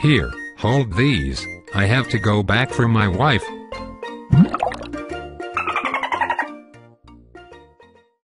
Here, hold these. I have to go back for my wife.